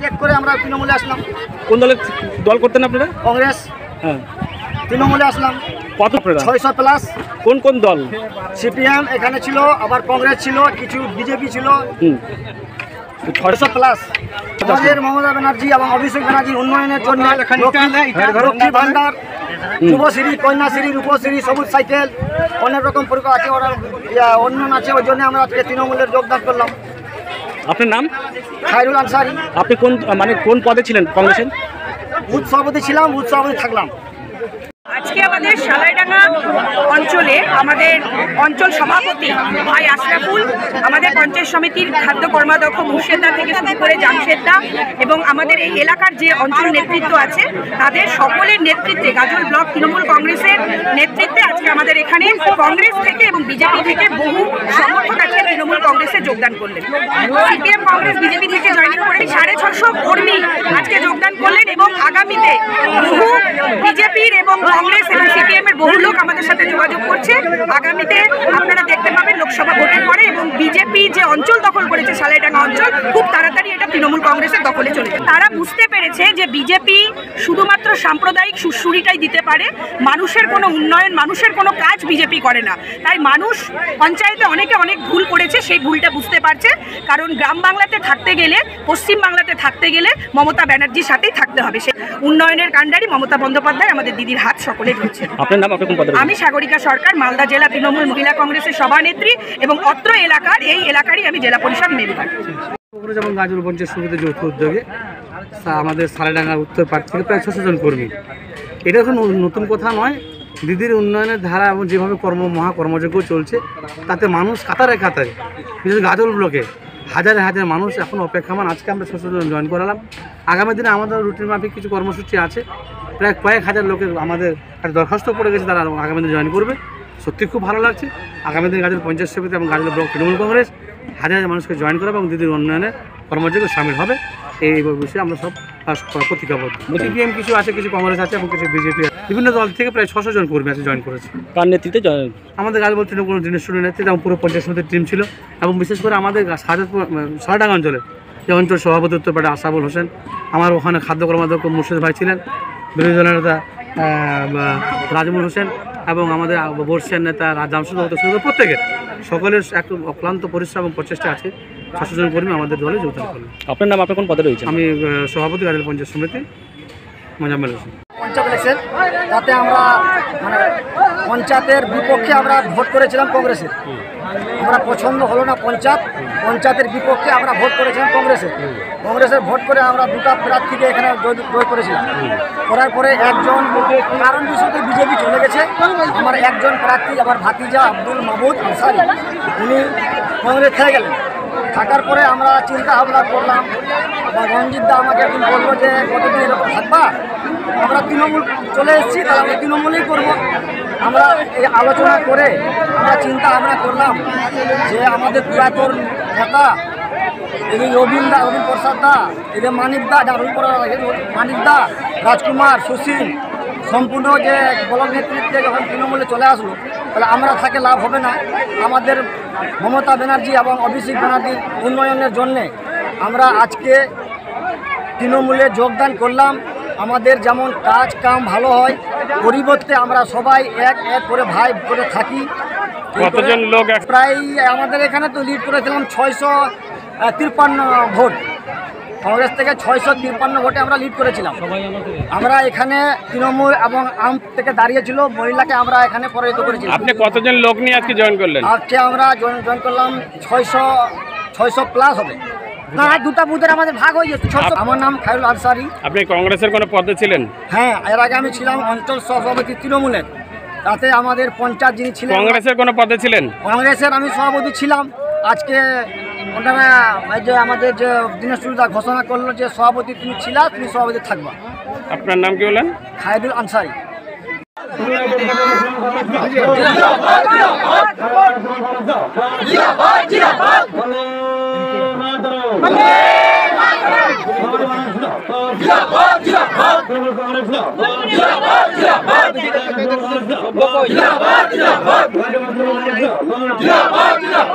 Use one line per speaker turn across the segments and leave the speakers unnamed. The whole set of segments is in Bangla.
চেক করে আমরা তৃণমূলে আসলাম।
কোন দলের দল করতেন আপনারা?
কংগ্রেস।
হ্যাঁ।
তৃণমূলে আসলাম।
কত
ছয়শো প্লাস।
কোন কোন দল?
সিপিএম এখানে ছিল আবার কংগ্রেস ছিল কিছু বিজেপি ছিল।
হুম।
ছয়শো প্লাস আমাদের মমতা ব্যানার্জি এবং অভিষেক ব্যানার্জির উন্নয়নের জন্য লক্ষ্মী- ভান্ডার যুবশ্রী কন্যাশ্রী রূপশ্রী সবুজ সাইকেল অনেক রকম প্রকল্প আছে ওরা উন্নয়ন আছে ওই জন্য আমরা আজকে তৃণমূলের যোগদান করলাম।
আপনার নাম?
খায়রুল আনসারি।
আপনি কোন মানে কোন পদে ছিলেন কংগ্রেসের?
বুথ ছিলাম বুথ থাকলাম।
আজকে আমাদের সালাইডাঙ্গা অঞ্চলে আমাদের অঞ্চল সভাপতি ভাই আশরাফুল, আমাদের পঞ্চায়েত সমিতির খাদ্য কর্মাধ্যক্ষ মুর্শেদা থেকে শুরু করে জামশেদা এবং আমাদের এই এলাকার যে অঞ্চল নেতৃত্ব আছে, তাদের সকলের নেতৃত্বে গাজল ব্লক তৃণমূল কংগ্রেসের নেতৃত্বে আজকে আমাদের এখানে কংগ্রেস থেকে এবং বিজেপি থেকে বহু সমর্থক আজকে তৃণমূল কংগ্রেসে যোগদান করলেন। সিপিএম কংগ্রেস, বিজেপি থেকে জয়েনিং করে সাড়ে ছশো কর্মী আজকে যোগদান করলেন এবং আগামীতে বহু বিজেপির এবং কংগ্রেস এর বহু লোক আমাদের সাথে যোগাযোগ করছে। আগামীতে আপনারা দেখতে পাবেন লোকসভা ভোটের পরে এবং বিজেপি যে অঞ্চল দখল করেছে সালাইডাঙ্গা অঞ্চল, খুব তাড়াতাড়ি এটা তৃণমূল কংগ্রেসের দখলে চলে তারা বুঝতে পেরেছে যে বিজেপি শুধুমাত্র সাম্প্রদায়িক সুশ্রুরিটাই দিতে পারে মানুষের কোনো উন্নয়ন মানুষের কোনো কাজ বিজেপি করে না। তাই মানুষ পঞ্চায়েতে অনেকে অনেক ভুল করেছে সেই ভুলটা বুঝতে পারছে। কারণ গ্রাম বাংলাতে থাকতে গেলে পশ্চিম বাংলাতে থাকতে গেলে মমতা ব্যানার্জির সাথেই থাকতে হবে। সে উন্নয়নের কাণ্ডারি মমতা বন্দ্যোপাধ্যায় আমাদের দিদির হাত সকলে ধরছে? আমি সাগরিকা সরকার মালদা জেলা তৃণমূল মহিলা কংগ্রেসের সভানেত্রী এবং অত্র এলাকার এই এলাকারই আমি জেলা পরিষদ মেম্বার।
যেমন গাজল পঞ্চায়েত সমিতি যৌথ উদ্যোগে আমাদের সারেডাঙ্গা উত্তর পার্ক থেকে প্রায় ছশো জন কর্মী। এটা এখন নতুন কথা নয়। দিদির উন্নয়নের ধারা এবং যেভাবে কর্ম মহা কর্মযজ্ঞ চলছে, তাতে মানুষ কাতারে কাতারে, বিশেষ গাজল ব্লকে হাজারে হাজার মানুষ এখন অপেক্ষামান। আজকে আমরা ছশো জন জয়েন করালাম। আগামী দিনে আমাদের রুটিন মাফিক কিছু কর্মসূচি আছে। প্রায় কয়েক হাজার লোকের আমাদের একটা দরখাস্ত পড়ে গেছে, তারা আগামী দিনে জয়েন করবে। সত্যি খুব ভালো লাগছে। আগামী দিনে গাজল পঞ্চায়েত সমিতি এবং গাজল ব্লক তৃণমূল কংগ্রেস হাজার হাজার মানুষকে জয়েন করাবে এবং দিদির উন্নয়নে কর্মযোগে সামিল হবে। এই বিষয়ে আমরা সব প্রতিজ্ঞাবদ্ধ। সিপিএম কিছু আছে কিছু কংগ্রেস আছে এবং কিছু বিজেপি আছে। বিভিন্ন দল থেকে প্রায় ছশো জন কর্মী আছে জয়েন করেছে।
কার নেতৃত্বে
আমাদের গাজল তৃণমূল দিনের শুরু নেতৃত্বে এবং পুরো পঞ্চায়েত সমিতির টিম ছিল। এবং বিশেষ করে আমাদের সাজাদপুর সারাডাঙ্গা অঞ্চলে যে অঞ্চল সভাপতি উত্তরপাড়া আশাবুল হোসেন আমার ওখানে খাদ্য কর্মাধ্যক্ষ মুর্শিদ ভাই ছিলেন বিরোধী দলের নেতা রাজমুল হোসেন এবং আমাদের বর্ষিয়ার নেতা জামশুদ শুরু করে প্রত্যেকের। সকলের এক অক্লান্ত পরিশ্রম এবং প্রচেষ্টা আছে। ছশো জন কর্মী আমাদের দলে যোগদান করলেন
আপনার নাম আপনি কোন পদে রয়েছে
আমি সভাপতি গাজল পঞ্চায়েত সমিতি মোজাম্মেল হোসেন।
পঞ্চায়েত ইলেকশন তাতে আমরা মানে পঞ্চায়েতের বিপক্ষে আমরা ভোট করেছিলাম কংগ্রেসের। আমরা পছন্দ হলো না পঞ্চায়েত পঞ্চায়েতের বিপক্ষে আমরা ভোট করেছিলাম কংগ্রেসের। কংগ্রেসের ভোট করে আমরা দুটা প্রার্থীকে এখানে জয় জয় করেছিলাম। করার পরে একজন কারণ বিষয়তে বিজেপি চলে গেছে। আমার একজন প্রার্থী আমার ভাতিজা আব্দুল মাহমুদ আনসারি উনি কংগ্রেস থেকে গেলেন। থাকার পরে আমরা চিন্তা ভাবনা করলাম বা রঞ্জিত দা আমাকে একদিন বলল যে কতদিন এরকম থাকবা? আমরা তৃণমূল চলে এসেছি, তাহলে আমরা তৃণমূলই করব। আমরা এই আলোচনা করে আমরা চিন্তা ভাবনা করলাম যে আমাদের পুরাতন নেতা এদের রবীন দা, রবীন প্রসাদ দা এদের মানিক দা মানিক দা, রাজকুমার, সুশীল সম্পূর্ণ যে ব্লক নেতৃত্বে যখন তৃণমূলে চলে আসলো তাহলে আমরা থাকে লাভ হবে না। আমাদের মমতা ব্যানার্জি এবং অভিষেক ব্যানার্জির উন্নয়নের জন্যে আমরা আজকে তৃণমূলে যোগদান করলাম। আমাদের যেমন কাজ কাম ভালো হয় পরিবর্তে আমরা সবাই এক এক করে ভাই করে থাকি।
কতজন লোক
প্রায় আমাদের এখানে তো লিড করেছিলাম ছয়শো তিপ্পান্ন ভোট। কংগ্রেস থেকে ছয়শো তিপ্পান্ন ভোটে আমরা লিড করেছিলাম। আমরা এখানে তৃণমূল এবং আম থেকে দাঁড়িয়েছিল মহিলাকে আমরা এখানে পরাজিত করেছিলাম।
আপনি কতজন লোক নিয়ে আজকে জয়েন করলেন?
আজকে আমরা জয়েন জয়েন করলাম ছয়শো ছয়শো প্লাস হবে। না দুটা বুথের আমাদের ভাগ হয়ে যেত ছশো আমার নাম খায়রুল আনসারি।
আপনি কংগ্রেসের কোনো পদে ছিলেন?
হ্যাঁ এর আগে আমি ছিলাম অঞ্চল সভাপতি তৃণমূলের। তাতে আমাদের পঞ্চায়েত যিনি ছিলেন
কংগ্রেসের কোনো পদে ছিলেন?
কংগ্রেসের আমি সভাপতি ছিলাম। আজকে ওনারা এই যে আমাদের যে দীনেশ সুবিধা ঘোষণা করল যে সভাপতি তুমি ছিলা তুমি সভাপতি থাকবা।
আপনার নাম কি বলেন?
খায়দুল আনসারি।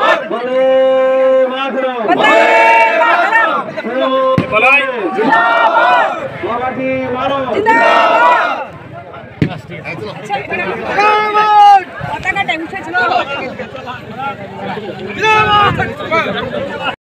বলাই
পতাকাটা উঠেছিল